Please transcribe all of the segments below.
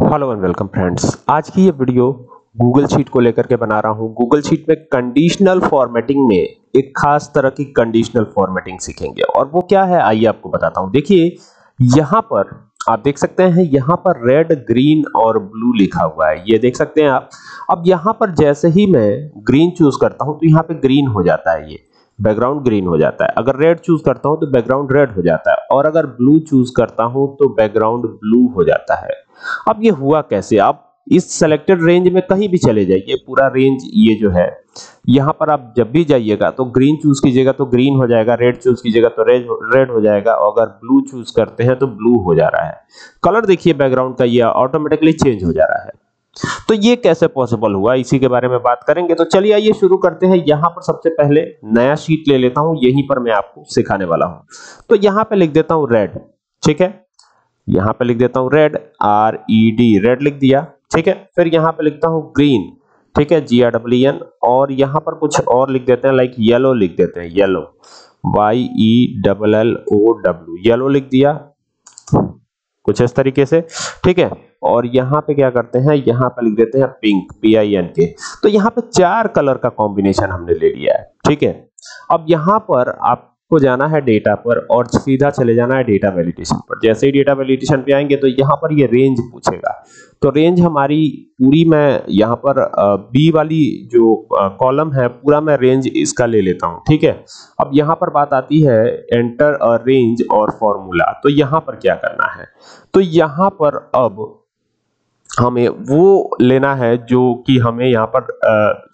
Hello and welcome friends आज की ये वीडियो गूगल शीट को लेकर के बना रहा हूँ। गूगल शीट में कंडीशनल फॉर्मेटिंग में एक खास तरह की कंडीशनल फॉर्मेटिंग सीखेंगे। और वो क्या है, आइए आपको बताता हूँ। देखिए, यहाँ पर आप देख सकते हैं, यहाँ पर रेड ग्रीन और ब्लू लिखा हुआ है। ये देख सकते हैं आप। अब यहाँ पर जैसे ही मैं ग्रीन चूज़ करता हूँ तो यहाँ पे ग्रीन हो जाता है ये। बैकग्राउंड ग्रीन हो जाता है। अगर रेड चूज़ करता हूँ तो बैकग्राउंड रेड हो जाता है। और अगर ब्लू चूज़ करता हूँ तो बैकग्राउंड ब्लू हो जाता है। अब ये हुआ कैसे? आप इस सेलेक्टेड रेंज में कहीं भी चले जाइए पूरा रेंज ये जो है, यहाँ पर आप जब भी जाइएगा तो ग्रीन चूज़ कीजिएगा तो ग्रीन हो जाएगा रेड चूज़ कीजिएगा तो रेड रेड हो जाएगा अगर ब्लू चूज़ करते हैं तो ब्लू हो जा रहा है। कलर देखिए बैकग्राउंड का, ये ऑटोमेटिकली चेंज हो जा रहा है। तो ये कैसे पॉसिबल हुआ? इसी के बारे में बात करेंगे। तो चलिए आइए शुरू करते हैं। यहाँ पर सबसे पहले नया शीट ले लेता हूँ, यहीं पर मैं आपको सिखाने वाला हूँ। तो यहाँ पे लिख देता हूँ रेड ठीक है? यहाँ पे लिख देता हूँ red R E D red लिख दिया, ठीक है? फिर यहाँ पे लिखता हूँ ग्रीन ठीक है? जी आर डब्ल्यू एन और यहाँ पर कुछ और लिख देते हैं लाइक येलो लिख देते हैं yellow Y E double L O W yellow लिख दिया, कुछ इस तरीके से, ठीक है? और यहाँ पे क्या करते हैं, यहाँ पे लिख देते हैं पिंक पी आई एन के तो यहाँ पे चार कलर का कॉम्बिनेशन हमने ले लिया है, ठीक है? अब यहाँ पर आपको जाना है डेटा पर और सीधा चले जाना है डेटा वैलिडेशन पर। जैसे ही डेटा वैलिडेशन पे आएँगे तो यहाँ पर ये रेंज पूछेगा। तो रेंज हमारी पूरी मैं यहाँ पर बी वाली जो कॉलम है, पूरा मैं रेंज इसका ले लेता हूँ, ठीक है? अब यहाँ पर बात आती है एंटर रेंज और फॉर्मूला तो यहाँ पर क्या करना है? तो यहाँ पर अब हमें वो लेना है जो कि हमें यहाँ पर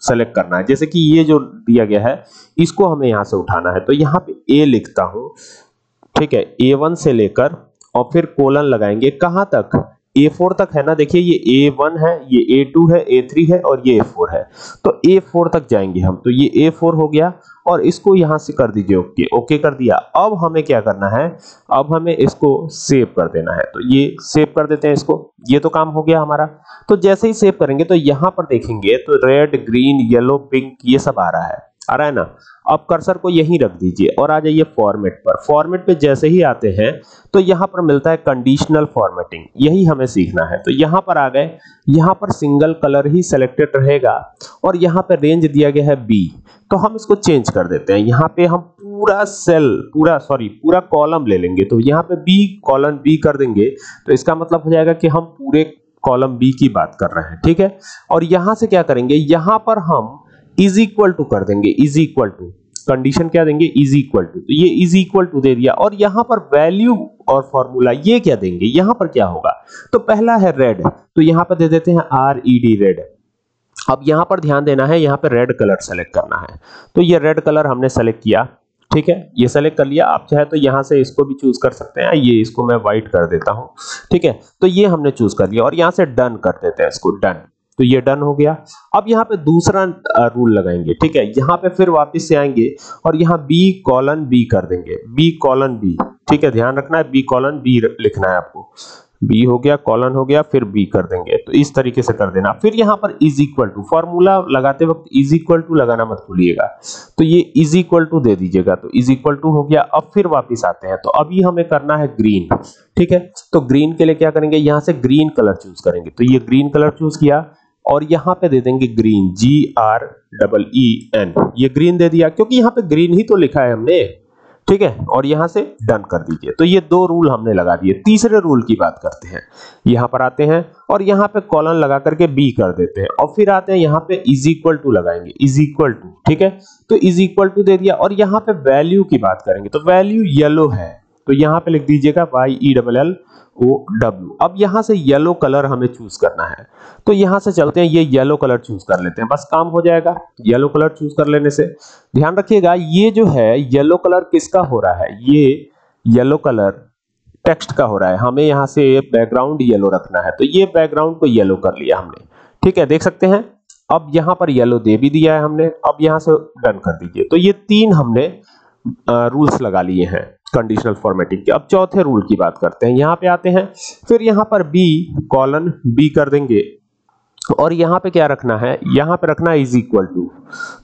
सेलेक्ट करना है। जैसे कि ये जो दिया गया है, इसको हमें यहाँ से उठाना है। तो यहाँ पे ए लिखता हूँ। ठीक है ए वन से लेकर, और फिर कोलन लगाएँगे। कहाँ तक? A4 तक है ना? देखिए, ये ए वन है, ये A2 है A3 है और ये A4 है। तो A4 तक जाएँगे हम। तो ये A4 हो गया और इसको यहाँ से कर दीजिए ओके। ओके कर दिया। अब हमें क्या करना है? अब हमें इसको सेव कर देना है। तो ये सेव कर देते हैं इसको। ये तो काम हो गया हमारा। तो जैसे ही सेव करेंगे तो यहाँ पर देखेंगे तो रेड ग्रीन येलो पिंक ये सब आ रहा है। आ रहा है ना? अब कर्सर को यहीं रख दीजिए और आ जाइए फॉर्मेट पर। फॉर्मेट पे जैसे ही आते हैं तो यहाँ पर मिलता है कंडीशनल फॉर्मेटिंग यही हमें सीखना है। तो यहाँ पर आ गए। यहाँ पर सिंगल कलर ही सिलेक्टेड रहेगा और यहाँ पर रेंज दिया गया है बी तो हम इसको चेंज कर देते हैं। यहाँ पे हम पूरा सेल पूरा सॉरी पूरा कॉलम ले लेंगे। तो यहाँ पे बी कॉलम बी कर देंगे। तो इसका मतलब हो जाएगा कि हम पूरे कॉलम बी की बात कर रहे हैं। ठीक है? और यहाँ से क्या करेंगे? यहाँ पर हम इज़ इक्वल टू कर देंगे इज़ इक्वल टू कंडीशन क्या देंगे? इज़ इक्वल टू तो ये इज़ इक्वल टू दे दिया। और यहाँ पर वैल्यू और फॉर्मूला ये क्या देंगे? यहाँ पर क्या होगा? तो पहला है रेड तो यहाँ पर दे देते हैं आर ई डी रेड अब यहाँ पर ध्यान देना है, यहाँ पर रेड कलर सेलेक्ट करना है। तो ये रेड कलर हमने सेलेक्ट किया। ठीक है? ये सेलेक्ट कर लिया। आप चाहे तो यहाँ से इसको भी चूज़ कर सकते हैं। ये इसको मैं व्हाइट कर देता हूँ। ठीक है? तो ये हमने चूज़ कर लिया। और यहाँ से डन कर देते हैं इसको डन तो ये डन हो गया। अब यहाँ पे दूसरा रूल लगाएँगे, ठीक है? यहाँ पे फिर वापस से आएँगे और यहाँ बी कॉलन बी कर देंगे। बी कॉलन बी ठीक है? ध्यान रखना है बी कॉलन बी लिखना है आपको। बी हो गया कॉलन हो गया, फिर बी कर देंगे। तो इस तरीके से कर देना। फिर यहाँ पर इज़ इक्वल टू फॉर्मूला लगाते वक्त इज़ इक्वल टू लगाना मत भूलिएगा। तो ये इज़ इक्वल टू दे दीजिएगा। तो इज़ इक्वल टू हो गया, अब फिर वापस आते हैं। तो अभी हमें करना है ग्रीन ठीक है? तो ग्रीन के लिए क्या करेंगे? यहाँ से ग्रीन कलर चूज़ करेंगे। तो ये ग्रीन कलर चूज़ किया। और यहाँ पे दे देंगे green G R double E N ये ग्रीन दे दिया, क्योंकि यहाँ पे ग्रीन ही तो लिखा है हमने। ठीक है? और यहाँ से डन कर दीजिए। तो ये दो रूल हमने लगा दिए। तीसरे रूल की बात करते हैं। यहाँ पर आते हैं और यहाँ पे कॉलन लगा करके बी कर देते हैं। और फिर आते हैं, यहाँ पे इज़ इक्वल टू लगाएँगे। इज़ इक्वल टू ठीक है? तो इज़ इक्वल टू दे दिया। और यहाँ पे वैल्यू की बात करेंगे। तो वैल्यू येलो है। तो यहाँ पे लिख दीजिएगा Y E double L O W अब यहाँ से येलो कलर हमें चूज़ करना है। तो यहाँ से चलते हैं, ये येलो कलर चूज़ कर लेते हैं। बस काम हो जाएगा येलो कलर चूज़ कर लेने से। ध्यान रखिएगा, ये जो है येलो कलर किसका हो रहा है? ये येलो कलर टेक्स्ट का हो रहा है। हमें यहाँ से बैकग्राउंड येलो रखना है। तो ये बैकग्राउंड को येलो कर लिया हमने। ठीक है, देख सकते हैं। अब यहाँ पर येलो दे भी दिया है हमने। अब यहाँ से डन कर दीजिए। तो ये तीन हमने रूल्स लगा लिए हैं। कंडीशनल फॉर्मेटिंग के। अब चौथे रूल की बात करते हैं। यहाँ पे आते हैं। फिर यहाँ पर बी कॉलन बी कर देंगे। और यहाँ पे क्या रखना है? यहाँ पे रखना है इज़ इक्वल टू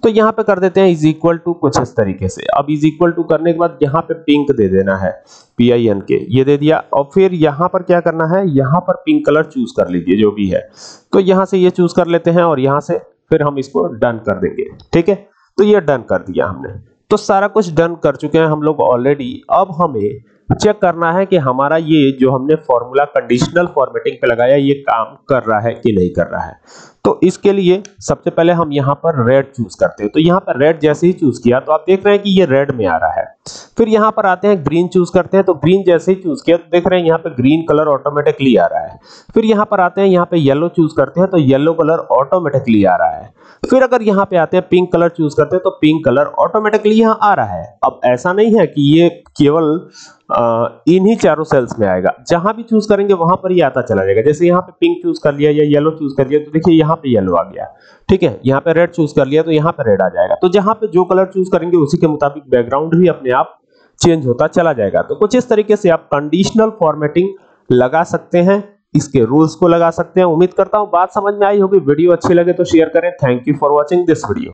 तो यहाँ पे कर देते हैं इज़ इक्वल टू कुछ इस तरीके से। अब इज़ इक्वल टू करने के बाद यहाँ पे पिंक दे देना है। पी आई एन के ये दे दिया। और फिर यहाँ पर क्या करना है? यहाँ पर पिंक कलर चूज़ कर लीजिए, जो भी है। तो यहाँ से ये चूज़ कर लेते हैं और यहाँ से फिर हम इसको डन कर देंगे। ठीक है? तो ये डन कर दिया हमने। तो सारा कुछ डन कर चुके हैं हम लोग ऑलरेडी अब हमें चेक करना है कि हमारा ये जो हमने फॉर्मूला कंडीशनल फॉर्मेटिंग पे लगाया, ये काम कर रहा है कि नहीं कर रहा है। तो इसके लिए सबसे पहले हम यहाँ पर रेड चूज़ करते हैं। तो यहाँ पर रेड जैसे ही चूज़ किया तो आप देख रहे हैं कि ये रेड में आ रहा है। फिर यहाँ पर आते हैं ग्रीन चूज़ करते हैं तो ग्रीन जैसे ही चूज़ किया तो देख रहे हैं यहाँ पे ग्रीन कलर ऑटोमेटिकली आ रहा है। फिर यहाँ पर आते हैं, यहाँ पे येलो चूज़ करते हैं तो येलो कलर ऑटोमेटिकली आ रहा है। फिर अगर यहाँ पे आते हैं पिंक कलर चूज़ करते हैं तो पिंक कलर ऑटोमेटिकली यहाँ आ रहा है। अब ऐसा नहीं है कि ये केवल इन्हीं चारों सेल्स में आएगा। जहाँ भी चूज़ करेंगे, वहाँ पर ही आता चला जाएगा। जैसे यहाँ पे पिंक चूज़ कर लिया या येलो चूज़ कर लिया तो देखिए यहाँ पे येलो आ गया। ठीक है? यहाँ पे रेड चूज़ कर लिया तो यहाँ पे रेड आ जाएगा। तो जहाँ पे जो कलर चूज़ करेंगे, उसी के मुताबिक बैकग्राउंड भी अपने आप चेंज होता चला जाएगा। तो कुछ इस तरीके से आप कंडीशनल फॉर्मेटिंग लगा सकते हैं, इसके रूल्स को लगा सकते हैं। उम्मीद करता हूँ बात समझ में आई होगी। वीडियो अच्छी लगे तो शेयर करें। Thank you for watching this video